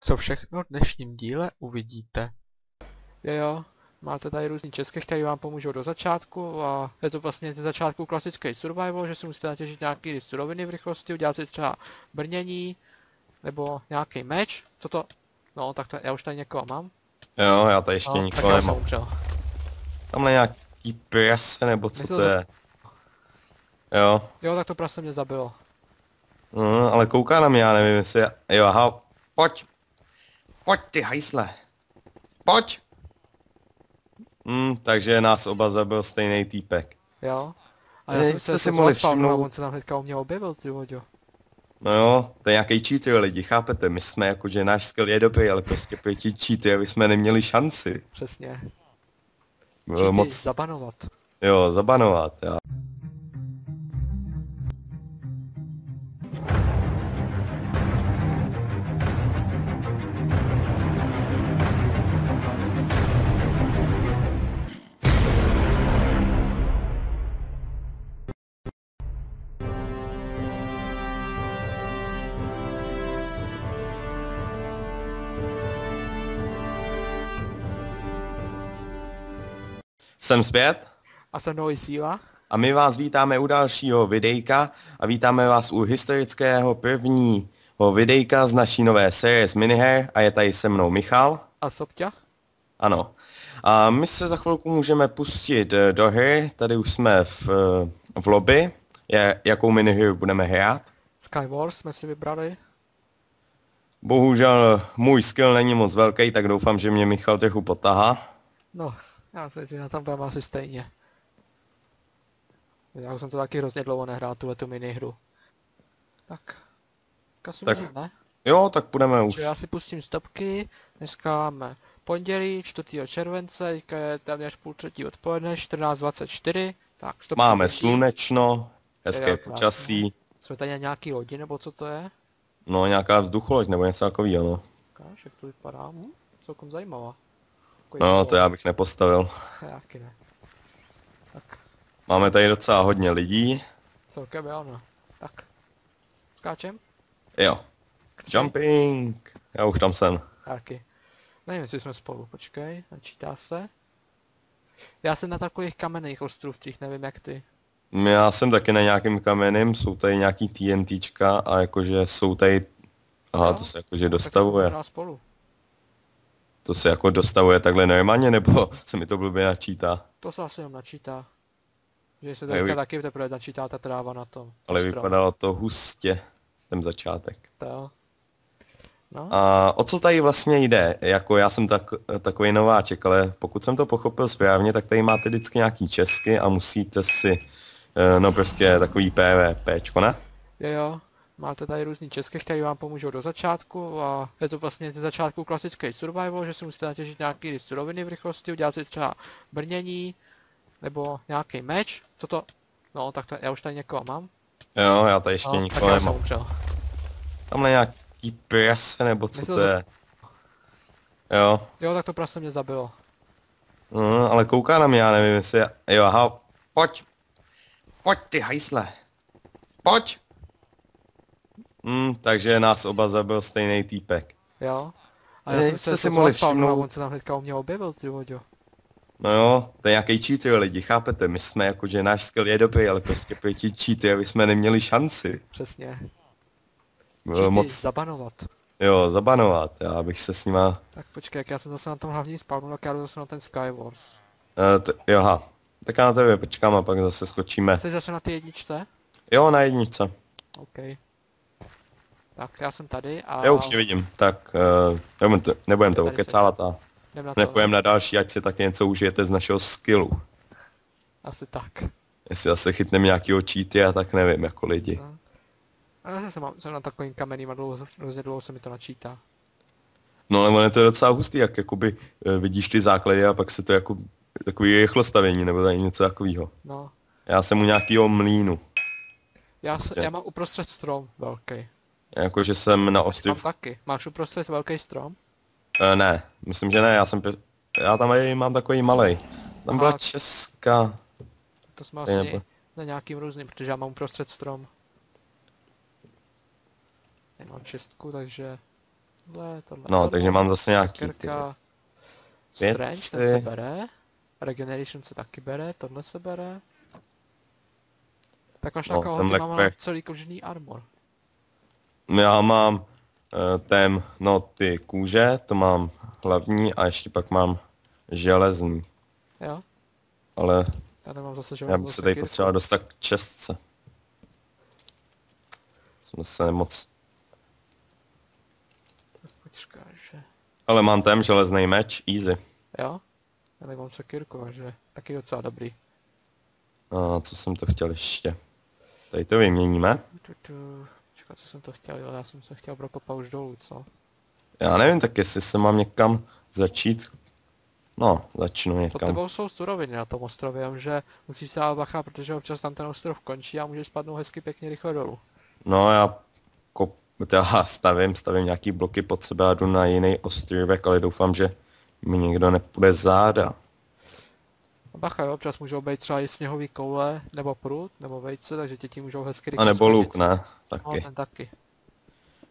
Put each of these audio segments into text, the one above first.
Co všechno v dnešním díle uvidíte. Jo jo, máte tady různý české, které vám pomůžou do začátku a je to vlastně ze začátku klasický survival, že si musíte natěžit nějaký suroviny v rychlosti, udělat si třeba brnění, nebo nějaký meč, co to, no tak to, já už tady někoho mám. Jo, já tady ještě no, tak nikoho já jsem nemám. Tamhle nějaký prase, nebo co Myslel, to že- je? Jo, Jo, tak to prostě mě zabilo. no, ale kouká na mě, já nevím, jestli... já- Jo, aha, pojď. Pojď ty hajsle. Pojď. Hm, takže nás oba zabil stejný týpek. Jo. A já jsem jste se si mohli a všimnout- on se tam hnedka u mě objevil, ty voďo. No jo, to je nějaký cheater lidi, chápete? My jsme jako, že náš skill je dobrý, ale prostě proti cheaterovi jsme neměli šanci. Přesně. Bylo moc, zabanovat. jo, zabanovat, jo. Jsem zpět A se mnou i síla. a my vás vítáme u dalšího videjka a vítáme vás u historického prvního videjka z naší nové série z Miniher a je tady se mnou Michal. A Sobťa. Ano. A my se za chvilku můžeme pustit eh, do hry, tady už jsme v, eh, v lobby, je, jakou minihru budeme hrát. Skywars jsme si vybrali. Bohužel můj skill není moc velký, tak doufám, že mě Michal trochu potahá. No, já myslím, že tam budeme asi stejně. Já už jsem to taky hrozně dlouho nehrál, tuhle tu minihru. Tak. Kasu Tak tak. ne? Jo, tak půjdeme už. Já si pustím stopky. Dneska máme pondělí 4. července, teďka je téměř půl třetí odpoledne, 14.24. Tak, stopky Máme běží. slunečno, hezké počasí, Jsme tady na nějaký lodi, nebo co to je? no nějaká vzducholoď nebo něco takového, no. Ukáž, jak to vypadá. Hm? Celkom zajímavá. No, to já bych nepostavil. Taky ne. Tak, Máme tady docela hodně lidí. celkem jo, no. Tak. Skáčem? Jo. Kři. Jumping. Já už tam jsem. Taky. Nevím, jestli jsme spolu, počkej, načítá se. Já jsem na takových kamenných ostrůvcích, nevím jak ty. Já jsem taky na nějakým kamenem, jsou tady nějaký TNTčka a jakože jsou tady... Aha, Jo, to se jakože Tak dostavuje. jsme spolu. To se jako dostavuje takhle normálně, nebo se mi to blbě načítá? To se asi jenom načítá. Že se teďka vy- taky teprve načítá ta tráva na tom. Ale strom. vypadalo to hustě, ten začátek. To jo. No, A o co tady vlastně jde? Jako já jsem tak, takový nováček, ale pokud jsem to pochopil správně, tak tady máte vždycky nějaký česky a musíte si, eh, no prostě takový PvPčko, ne? jo jo. Máte tady různý české, které vám pomůžou do začátku a je to vlastně ze začátku klasický survival, že si musíte natěžit nějaký suroviny v rychlosti, udělat si třeba brnění, nebo nějaký meč, co to, no tak to, já už tady někoho mám. Jo, já tady ještě no, tak nikoho já jsem nemám. umřel. Tamhle nějaký prase, nebo co Myslel, to je? Jo, Jo, tak to prostě mě zabilo. no, ale kouká na mě, já nevím, jestli... já- Jo, aha, pojď. Pojď ty hajsle. Pojď. Hm, takže nás oba zabil stejný týpek. Jo. A já jsem jste se si mohli a všimnout- on se tam hnedka u mě objevil, ty voďo. No jo, to je nějaký cheater lidi, chápete? My jsme jako, že náš skill je dobrý, ale prostě proti cheaterovi jsme neměli šanci. Přesně. Bylo Cheaty moc, zabanovat. jo, zabanovat, já bych se s nima, Tak počkej, jak já jsem zase na tom hlavním spawnu, tak já jdu zase na ten Skywars. uh, t- jo, ha. Tak já na tebe počkám a pak zase skočíme. Jsi zase na ty jedničce? Jo, na jedničce. OK. Tak já jsem tady a... Já už tě vidím, tak uh, nebudem to, nebudem to okecávat a jdem na to. nepojeme na další, ať si taky něco užijete z našeho skillu. Asi tak. Jestli zase chytneme nějakýho cheaty, tak nevím, jako lidi. No. A já jsem, jsem na takovým kameným a dlouho, hrozně dlouho se mi to načítá. No ale ono je to docela hustý, jak jakoby uh, vidíš ty základy a pak se to jako takový rychlostavění nebo tady něco takového. No. Já jsem u nějakého mlínu. Já, se, Prostě. já mám uprostřed strom velký. Jakože jsem na Mám ostrov... taky. Máš uprostřed velký strom? Uh, ne, myslím, že ne, já jsem... Já tam tady mám takový malej. Tam byla Aha. česká... To jsme asi nebo- na nějakým různým, protože já mám uprostřed strom. Nemám čistku, takže tohle, tohle. No, tohle, takže mám zase nějaký ty. Strange, se bere. Regeneration se taky bere, tohle se bere. Tak až No, na kalhoty mám celý kožený armor. Já mám uh, tém, no ty kůže, to mám hlavní a ještě pak mám železný. Jo? Ale Já nemám zase já žádnou bych se tady potřeboval dostat k čestce. Jsme se moc... Že... Ale mám tém železný meč, easy. Jo? Já nemám sekírku, takže taky docela dobrý. A co jsem to chtěl ještě? Tady to vyměníme. Tu, tu. Počkat, co jsem to chtěl, jo, já jsem se chtěl prokopat už dolů, co? Já nevím, tak jestli se mám někam začít. No, začnu někam. tebou jsou suroviny na tom ostrově, jenže musíš se bacha, protože občas tam ten ostrov končí a můžeš spadnout hezky pěkně rychle dolů. No já kop, já stavím, stavím nějaký bloky pod sebe a jdu na jiný ostrůvek, ale doufám, že mi někdo nepůjde záda. A bacha, jo, občas můžou být třeba i sněhový koule, nebo prut, nebo vejce, takže děti můžou hezky A nebo luk, ne? No, Taky. ten taky.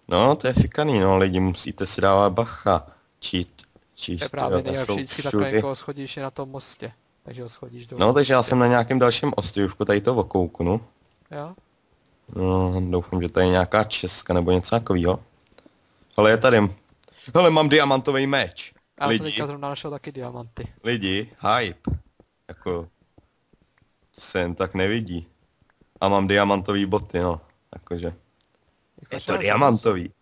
No, to je fikaný, no, lidi, musíte si dávat bacha. Čít, číst, To je právě jo, nejlepší, jsou vždycky takhle někoho schodíš je na tom mostě. Takže ho schodíš dolů. No, takže já jsem na nějakém dalším ostrůvku, tady to okouknu. Jo? No, doufám, že tady je nějaká česka nebo něco takového. Ale je tady. Hele, mám diamantový meč. Já jsem Lidi, teďka zrovna našel taky diamanty. lidi, hype. Jako, to se jen tak nevidí. A mám diamantový boty, no. Jakože. Jako Je to diamantový.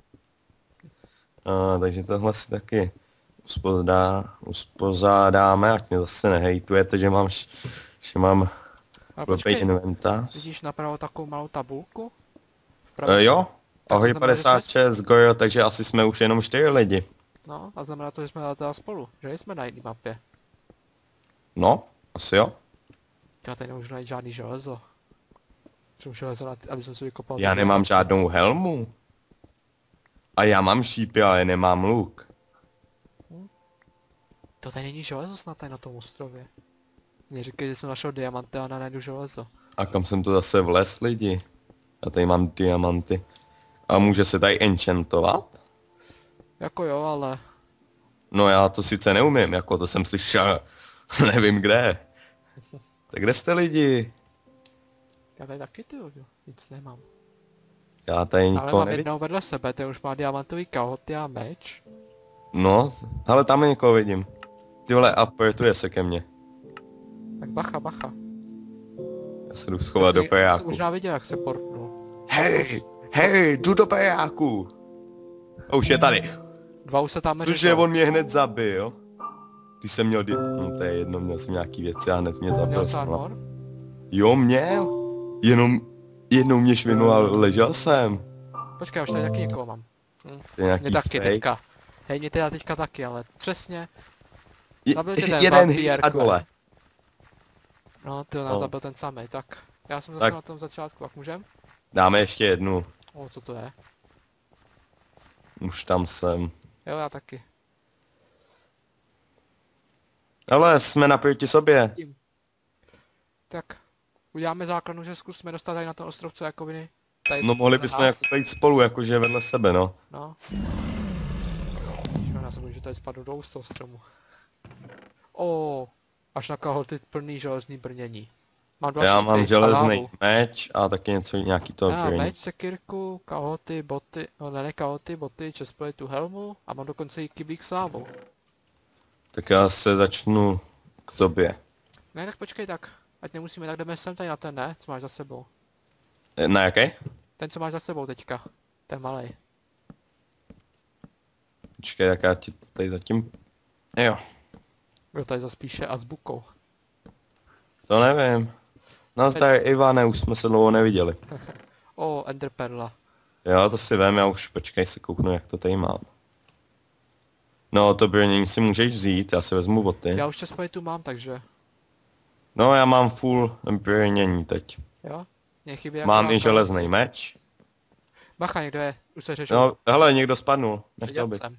A, takže tohle si taky uspodá, uspozádáme, ať mě zase nehejtujete, že mám, že mám blbý inventář. vidíš napravo takovou malou tabulku? E, jo, ahoj znamená, že jsme- 56, Gojo, takže asi jsme už jenom čtyři lidi. No, a znamená to, že jsme teda spolu, že jsme na jedné mapě. No, asi jo. Já tady nemůžu najít žádný železo. Třeba železo, na, aby jsem si vykopal. Já nemám diamanty. žádnou helmu. A já mám šípy, ale nemám luk. To tady není železo snad tady na tom ostrově. Mě říkají, že jsem našel diamanty a nenajdu železo. A kam jsem to zase vles lidi? Já tady mám diamanty. A může se tady enchantovat? Jako jo, ale No já to sice neumím, jako to jsem slyšel, nevím kde. Tak kde jste lidi? já tady taky ty jo, nic nemám. Já tady Ale nikoho mám nevidím. jednou vedle sebe, ten už má diamantový kalhoty a meč. No, ale tam někoho vidím. Ty vole, apertuje se ke mně. Tak bacha, bacha. Já se jdu schovat do Jsem pejáku. možná viděl, jak se portnul. Hej, hej, jdu do pejáku. A už je tady. Dva už se tam Cože on mě hned zabil. Když jsem měl, di- no, to je jedno, měl jsem nějaký věci a hned mě zabil. Měl? Jo, měl. Jenom, jednou mě švinul a ležel jsem. Počkej, už tady taky někoho mám. Hm. Je nějaký Mě taky fake. teďka. Hej, mě teda teďka taky, ale přesně. Je, Zabil tě ten jeden hit a dole. No, ty nás No. zabil ten samý, tak. Já jsem zase Tak. na tom začátku, jak můžem? Dáme ještě jednu. O, co to je? Už tam jsem. Jo, já taky. Ale jsme naproti sobě. Tak, uděláme základnu, že zkusíme dostat tady na ten ostrov co jakoviny. Tady No mohli bychom nás. jako být spolu, jakože vedle sebe, no. No. Já se bojím, že tady spadnu dolů z toho stromu. O, až na kalhoty plný železný brnění. Mám dva Já šípy mám železný meč a taky něco, nějaký to Já meč, sekirku, kalhoty, boty, no ne, ne kalhoty, boty, chestplate, helmu a mám dokonce i kyblík s lávou. Tak já se začnu k tobě. Ne, tak počkej tak. Ať nemusíme, tak jdeme sem tady na ten, ne? Co máš za sebou? E, Na jaký? Ten, co máš za sebou teďka. Ten malý. Počkej, jak já ti to tady zatím... Jo, Kdo tady zaspíše a s bukou. to nevím. Nazdar Ivane, už jsme se dlouho neviděli. O, Enderperla. Jo, to si vem, já už počkej se kouknu, jak to tady mám. No, to brnění si můžeš vzít, já si vezmu boty. Já už chestplate tu mám, takže. No, já mám full brnění teď. Jo? Mě chybí Mám akorát i železný meč. Bacha, někdo je. Už se řešil. No, hele, někdo spadnul, nechtěl Viděl by. jsem.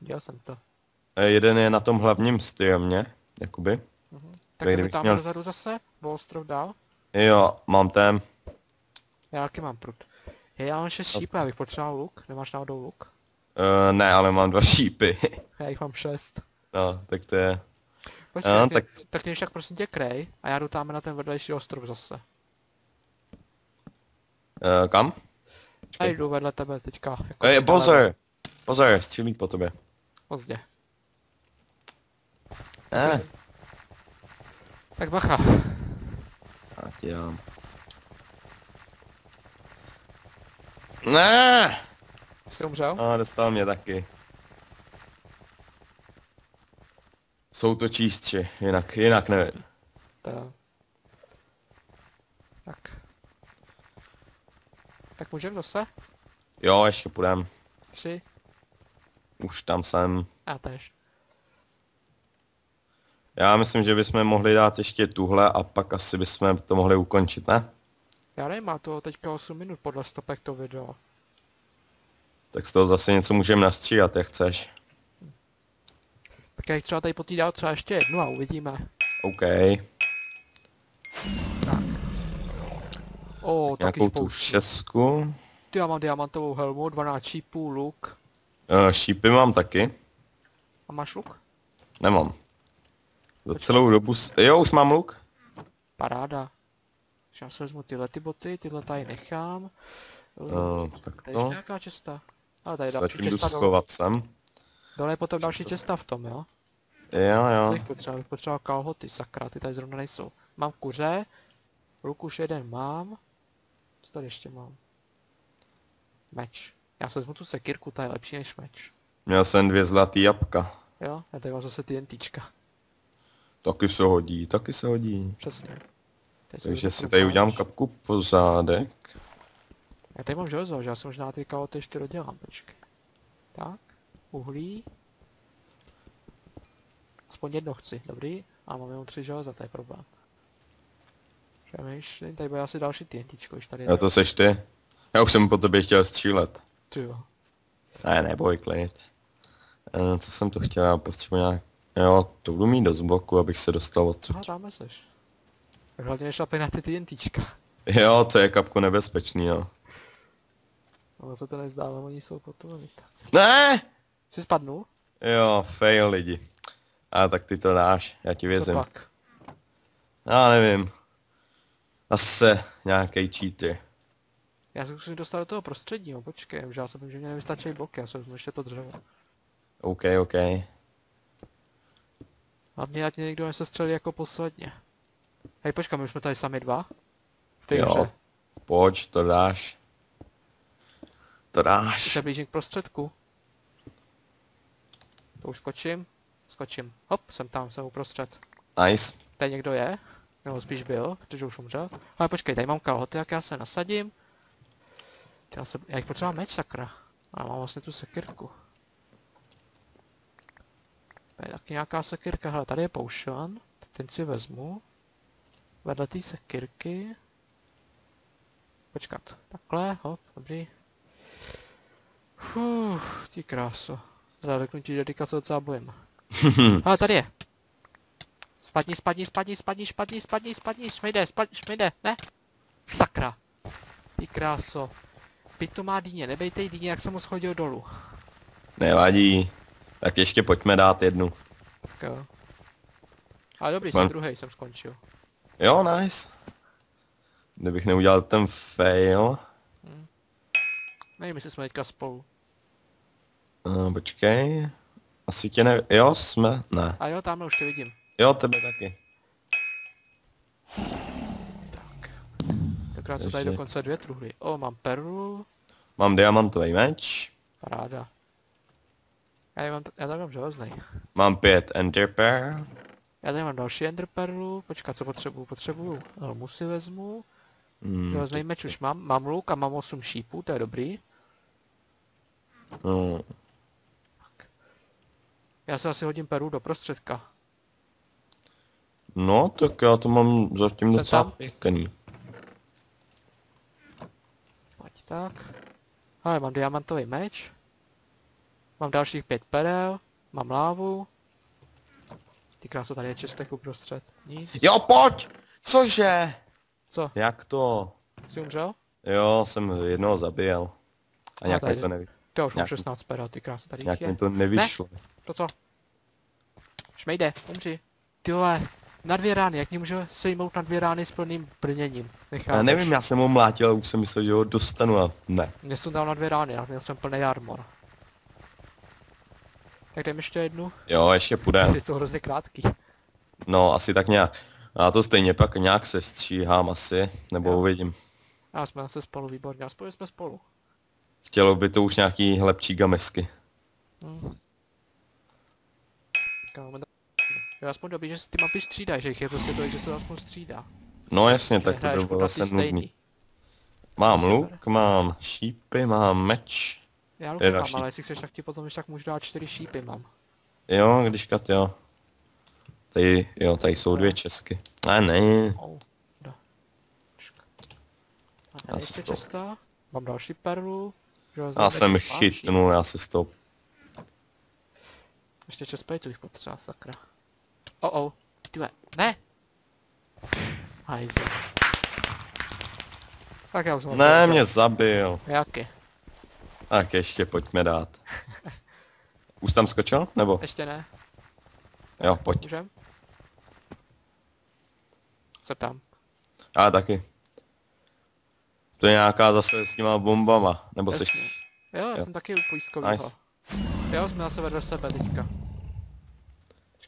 Viděl jsem to. E, jeden je na tom hlavním stromě, jakoby. Tak Tady jdeme bych tam měl- dozadu zase? O ostrov dál? Jo, mám ten. Já taky mám prut. Hej, já mám šest šípů, já bych potřeboval luk. Nemáš náhodou luk? Uh, ne, ale mám dva šípy. Já jich mám šest. no, tak to je... Počkej, No, tak, tak- tak... tak tak prosím tě krej a já jdu tam na ten vedlejší ostrov zase. Uh, kam? A jdu vedle tebe teďka. Jako Ej, dále pozor! Pozor, střílí po tobě. Pozdě. Ne, Tak bacha. já ti dám. Ne! Jsi umřel? A dostal mě taky. Jsou to čístči, jinak, jinak nevím. To... Tak. Tak můžem zase? Jo, ještě půjdem. Tři. Už tam jsem. A tež. Já myslím, že bychom mohli dát ještě tuhle a pak asi bychom to mohli ukončit, ne? Já nevím, má to teďka 8 minut podle stopek to video. Tak z toho zase něco můžeme nastříhat, jak chceš. Tak já třeba tady potýdal třeba ještě jednu a uvidíme. OK. O, taky Nějakou tu spoustu. šestku. Ty já mám diamantovou helmu, 12 šípů, luk. Uh, šípy mám taky. A máš luk? Nemám. Za celou dobu... S... Jo, už mám luk. Paráda. Já si vezmu tyhle ty boty, tyhle tady nechám. Uh, tak to. nějaká cesta. Ale tady další zatím jdu dole. schovat sem. Dole je potom další cesta v tom, jo? Jo, Co jo. jich potřeba? Bych potřeboval kalhoty, sakra, ty tady zrovna nejsou. Mám kuře, luk už jeden mám. Co tady ještě mám? Meč. Já se vezmu tu sekirku, ta je lepší než meč. Měl jsem dvě zlatý jabka. Jo, já tady mám zase TNTčka. Taky se hodí, taky se hodí. Přesně. Tady jsou Takže si tady udělám kapku pořádek. Já tady mám železo, že já si možná ty kalhoty ještě dodělám, počkej. Tak, uhlí. Aspoň jedno chci, dobrý. A mám jenom tři železa, to je problém. Přemýšlím, tady bude asi další TNTčko, když tady. Jo, to seš ty. Já už jsem po tobě chtěl střílet. Ty jo. Ne, neboj, klid. Eh, co jsem to chtěl, já potřebuji nějak... Jo, to budu mít do zboku, abych se dostal odsud. Aha, dáme seš. Hlavně nešlapej na ty TNTčka. Jo, to je kapku nebezpečný, jo. Ale se to nezdá, ale oni jsou potom tak. Ne! Jsi spadnul? Jo, fail lidi. A tak ty to dáš, já ti Co věřím. pak? Já nevím. Zase nějaký cheater. Já se musím dostat do toho prostředního, počkej, už já jsem že mě nevystačí bloky, já se vezmu ještě to dřevo. OK, OK. Hlavně ať mě někdo nesestřelí jako posledně. Hej, počkej, my už jsme tady sami dva? V té Jo. hře. Pojď, to dáš. To dáš. se blížím k prostředku. To už skočím. Skočím. Hop, jsem tam, jsem uprostřed. Nice. Tady někdo je? Nebo spíš byl, protože už umřel. Ale počkej, tady mám kalhoty, jak já se nasadím. Já, se, já jich potřeba meč, sakra. A mám vlastně tu sekirku. Tady je taky nějaká sekirka, hele, tady je potion. Ten si vezmu. Vedle té sekirky. Počkat, takhle, hop, dobrý. Fuh, ty kráso. Zadeknutí dedika se docela bojím. Ale tady je. Spadni, spadni, spadni, spadni, spadni, spadni, spadni, šmejde, spadni, šmejde, ne? Sakra. Ty kráso. Byt to má dýně, nebejte jí dýně, jak jsem ho schodil dolů. Nevadí. Tak ještě pojďme dát jednu. Tak jo. Ale dobrý, Mám- jsem druhý jsem skončil. Jo, nice. Kdybych neudělal ten fail. Nevím, jestli jsme teďka spolu. Uh, počkej. Asi tě ne... Jo, jsme? Ne. A jo, tamhle už tě vidím. Jo, tebe taky. Tak. Tenkrát jsou tady dokonce dvě truhly. O, mám perlu. Mám diamantový meč. Paráda. Já tady mám, já tady mám železnej. Mám pět ender pearl. Já tady mám další ender perlu. Počkat, co potřebuju? Potřebuju helmu si vezmu. Hmm, Železný meč už mám. Mám luk a mám 8 šípů, to je dobrý. no, Já se asi hodím perlu do prostředka. no, tak já to mám zatím Jsem docela tam. pěkný. Pojď tak. Ale mám diamantový meč. Mám dalších pět perel. Mám lávu. Ty kráso, tady je čestek uprostřed. Nic. Jo, pojď! Cože? Co? Jak to? Jsi umřel? Jo, jsem jednoho zabijel. A nějak mi to neví. To už mám Nějak- 16 pera, ty krásy tady jich Nějak je. mi to nevyšlo. Toto. Šmejde, umři. Ty vole, na dvě rány, jak mě může sejmout na dvě rány s plným brněním? Nechápeš? Já nevím, já jsem ho mlátil a už jsem myslel, že ho dostanu a ne. Mě jsem dal na dvě rány, já měl jsem plný armor. Tak jdem ještě jednu, Jo, ještě půjde. ty jsou hrozně krátký. No, asi tak nějak. Já to stejně pak nějak se stříhám asi, nebo Jo. uvidím. A jsme zase spolu, výborně, aspoň jsme spolu. Chtělo by to už nějaký lepší gamesky. Hm. Kámo, to... Jo, aspoň dobrý, že se ty mapy střídají, že jich je prostě to, že se to aspoň střídá. No jasně, tak to by bylo zase nudný. Mám luk, mám šípy, mám meč. Já Je ruku mám, ale jestli chceš, tak ti potom, tak můžu dát čtyři šípy mám. Jo, když kat jo. Tady, jo, tady jsou dvě česky. A ne. A Já se česta. Mám další perlu. já jsem chytnul, já se s tou... šíp. Ještě plejtu bych potřeba, sakra. Oh oh, tyve, ne! Hajzel. Tak já už jsem Ne, mě zabil. Jaký? Tak ještě pojďme dát. Už tam skočil? Nebo? Ještě ne, Jo, pojď. můžem? Co tam? A taky. To je nějaká zase s těma bombama. Nebo. Jasně. Jo, já Jo. jsem taky u pojistkového. Nice. Jo, jsme zase vedle sebe teďka.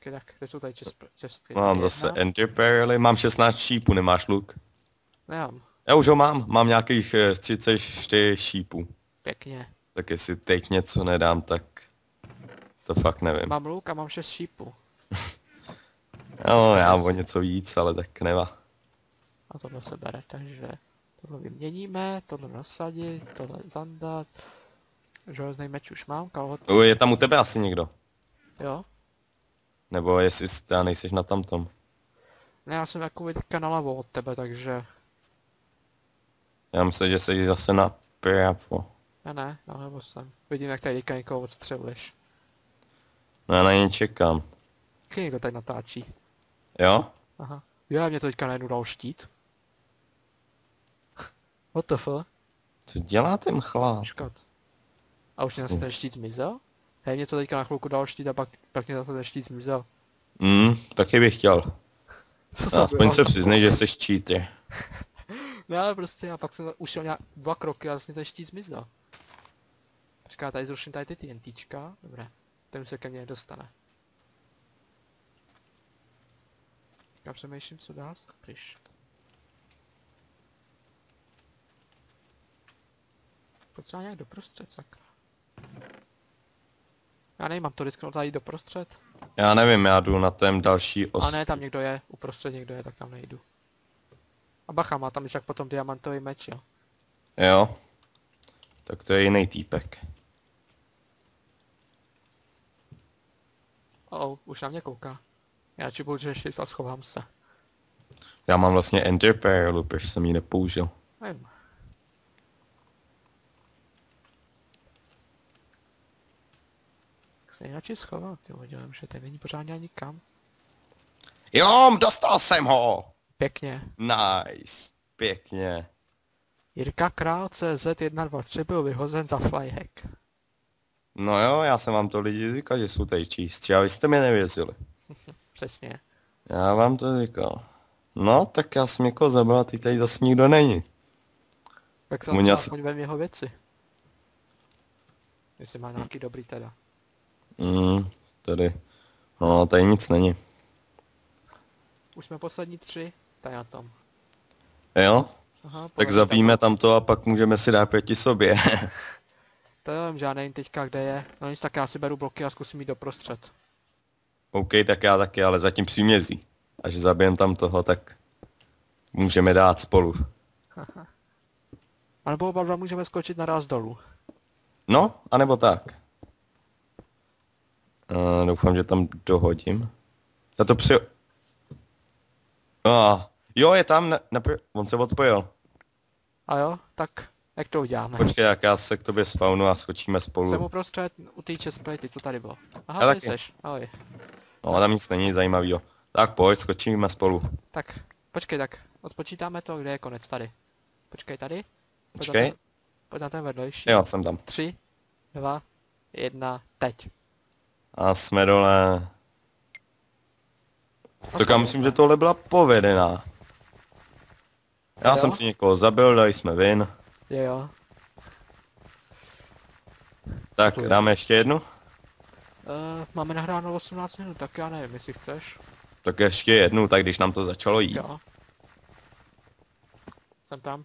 Počkej, tak, kde jsou tady čest, čestky? Mám Jedna. zase Enterperly, mám 16 šípů, nemáš luk? Nemám, Já už ho mám, mám nějakých eh, 34 šípů. pěkně. Tak jestli teď něco nedám, tak to fakt nevím. Mám luk a mám šest šípů. No, já mám o něco víc, ale tak neva. A tohle se bere, takže tohle vyměníme, tohle nasadit, tohle zandat. Železný meč už mám, kalhot, O, Je tam u tebe asi někdo? jo. Nebo jestli jsi- nejseš na tamtom? Ne, já jsem jako teďka nalevo od tebe, takže... Já myslím, že jsi zase na pravo. Ne, ne, nalevo jsem. Vidím, jak tady teďka někoho odstřeluješ. No, já na ně čekám. Taky někdo tady natáčí. Jo? Aha. Jo, mě to teďka najednou dal štít. What the fuck? Co dělá ten chlap? Počkat. A už ten štít zmizel? Hej, mě to teďka na chvilku dal štít a pak, pak mě zase ten štít zmizel. Hmm, taky bych chtěl. Co No, to aspoň bylo? se přiznej, že jsi cheater. Ne, ale prostě já pak jsem ušel nějak dva kroky a vlastně ten štít zmizel. Počká, tady zruším tady ty TNTčka. Dobré. Ten se ke mně nedostane. Já přemýšlím, co dál pryš. Potřeba nějak doprostřed, sakra. Já nevím, mám to risknout tady doprostřed? Já nevím, já jdu na ten další A os. ne, tam někdo je, uprostřed někdo je, tak tam nejdu. A bacha, má tam však potom diamantový meč, jo. Jo. Tak to je jiný týpek. Oh, už na mě kouká. Já radši budu řešit a schovám se. Já mám vlastně Ender Pearl, proč jsem ji nepoužil. Nevím. Se jinak schovat, jo, dělám, že tady není pořádně ani kam. Jo, dostal jsem ho! Pěkně. Nice. Pěkně. Jirka Král CZ123 byl vyhozen za flyhack. No jo, já jsem vám to lidi říkal, že jsou tady čistí a vy jste mi nevěřili. Přesně. Já vám to říkal. No, tak já jsem někoho zabil a teď tady zase nikdo není. Tak se třeba asi- aspoň vem jeho věci. Jestli má nějaký dobrý teda. Mm, tady. No, tady nic není. Už jsme poslední tři, tady na tom. Jo? Aha, Tak zabijeme tam to a pak můžeme si dát proti sobě. To jo, žádný teďka kde je. No nic, tak já si beru bloky a zkusím jít doprostřed. OK, tak já taky, ale zatím přímězí. Až zabijem tam toho, tak můžeme dát spolu. A nebo oba dva můžeme skočit naraz dolů. No, anebo tak. Uh, doufám, že tam dohodím. Já to při... Ah, jo, je tam, na, na, on se odpojil. A jo, tak jak to uděláme? Počkej, jak já se k tobě spawnu a skočíme Jsem spolu. uprostřed u té chestplate, co tady bylo. Aha, Já taky. seš, ahoj. No, tam nic není zajímavého. Tak pojď, skočíme spolu. Tak, počkej tak, odpočítáme to, kde je konec tady. Počkej tady. Pojď Počkej. Na ten, pojď na ten vedlejší. Jo, jsem tam. Tři, dva, jedna, teď. A jsme dole. Tak já myslím, že tohle byla povedená. Já Jo? jsem si někoho zabil, dali jsme vin. Jo, jo. Tak je- dáme ještě jednu? Uh, máme nahráno 18 minut, tak já nevím, jestli chceš. Tak ještě jednu, tak když nám to začalo jít. Jo. Jsem tam.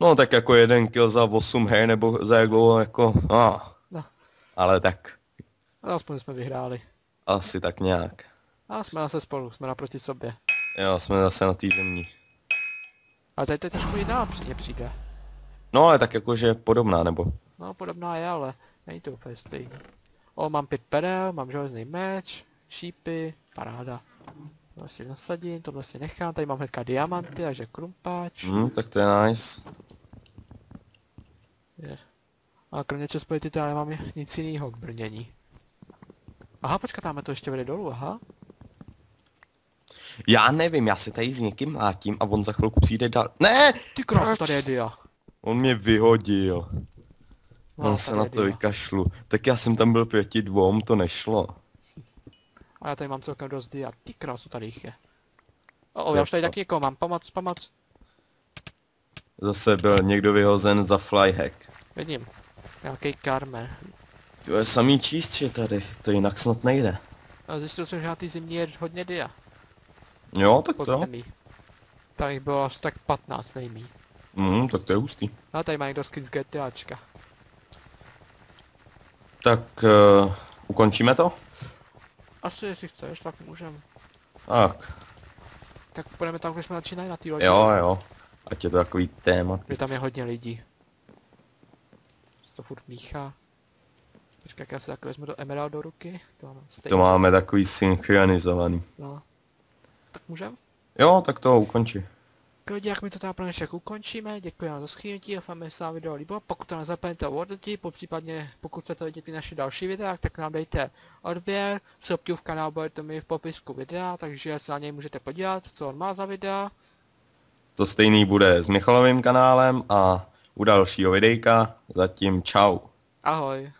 No tak jako jeden kill za 8 her nebo za jak dlouho jako, no. No. Ale tak, Ale aspoň jsme vyhráli. asi tak nějak. A jsme zase spolu, jsme naproti sobě. Jo, jsme zase na té zemní. Ale tady to je trošku jiná přijde, přijde. No ale tak jakože podobná nebo. No podobná je, ale není to úplně stejný. O, mám pět perel, mám železný meč, šípy, paráda. Tohle si nasadím, tohle si nechám, tady mám hnedka diamanty, takže krumpáč. Hm, tak to je nice. Je. A kromě čespolity já nemám nic jiného k brnění. Aha, počkat, tam to ještě vede dolů, aha. Já nevím, já se tady s někým mlátím a on za chvilku přijde dál. Ne! Ty krásu, tady je dia. On mě vyhodil. No, On se na to dia. vykašlu. Tak já jsem tam byl proti dvou, to nešlo. A já tady mám celkem dost dia. Ty krásu, tady jich je. O, o já už tady taky někoho mám, pomoc, pomoc. Zase byl někdo vyhozen za flyhack. Vidím. Nějaký karmer. To je samý čístče tady, to jinak snad nejde. A zjistil jsem, že na té zimě je hodně dia. Jo, tak Pod to. zemí. Tam jich bylo asi tak 15 nejmí. Mhm, tak to je hustý. A tady má někdo skin z GTAčka. Tak uh, ukončíme to? Asi jestli chceš, tak můžem. Tak, Tak půjdeme tam, kde jsme začínali na té lodi. jo, jo. Ať je to takový téma. Že tam je hodně lidí. Se to furt míchá. Počkej, jak já si tak vezmu do Emerald do ruky. To mám stejný. To máme takový synchronizovaný. No. Tak můžem? Jo, tak to ukonči. Tak jak my to teda dnešek ukončíme, děkuji vám za schrnutí, doufám, že se vám video líbilo, pokud to nezapomeňte odhodnotit, popřípadně pokud chcete vidět i naše další videa, tak nám dejte odběr, sopky v kanálu budete mi v popisku videa, takže se na něj můžete podívat, co on má za videa. To stejný bude s Michalovým kanálem a u dalšího videjka. Zatím čau. Ahoj.